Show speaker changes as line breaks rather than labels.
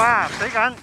哇谁敢